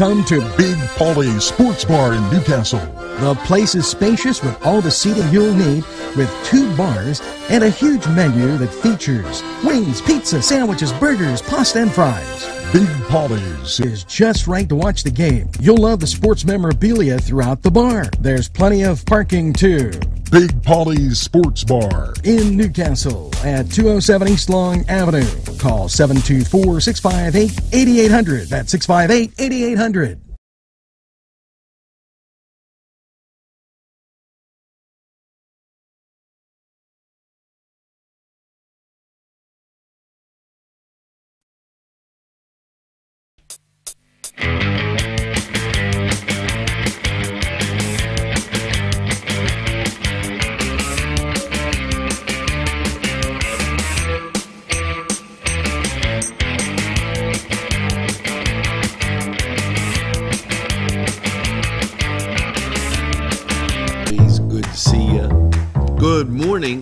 Come to Big Polly's Sports Bar in Newcastle. The place is spacious with all the seating you'll need, with two bars and a huge menu that features wings, pizza, sandwiches, burgers, pasta, and fries. Big Polly's is just right to watch the game. You'll love the sports memorabilia throughout the bar. There's plenty of parking too. Big Polly's Sports Bar in Newcastle at 207 East Long Avenue. Call 724 658 8800. That's 658 8800.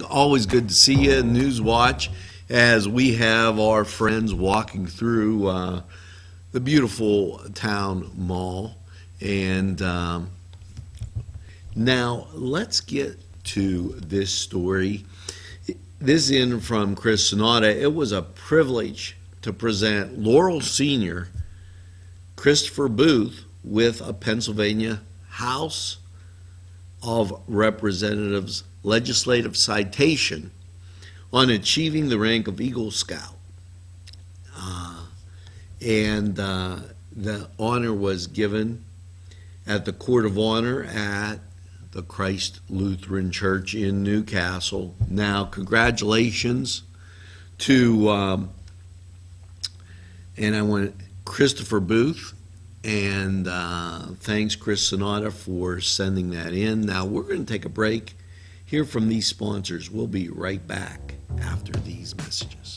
Always good to see you, News Watch, as we have our friends walking through uh, the beautiful town mall. And um, now let's get to this story. This in from Chris Sainato. It was a privilege to present Laurel Sr., Christopher Booth, with a Pennsylvania House of Representatives legislative citation on achieving the rank of Eagle Scout. Uh, and uh, the honor was given at the Court of Honor at the Christ Lutheran Church in Newcastle. Now, congratulations to, um, and I want Christopher Booth, and uh, thanks, Chris Sainato, for sending that in. Now, we're going to take a break hear from these sponsors. We'll be right back after these messages.